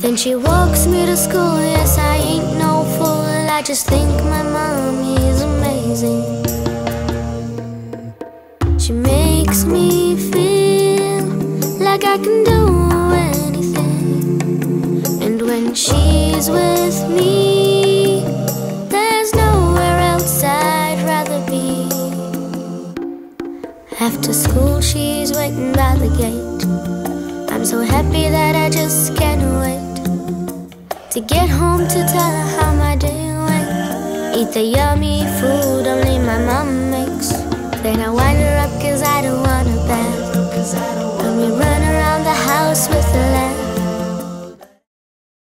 Then she walks me to school, yes, I ain't no fool. I just think my mommy is amazing. She makes me feel like I can do anything. And when she's with me, there's nowhere else I'd rather be. After school, she's waiting by the gate. I'm so happy that I to get home to tell her how my day went. Eat the yummy food only my mom makes. Then I wind her up cause I don't her back. And we run around the house with laugh.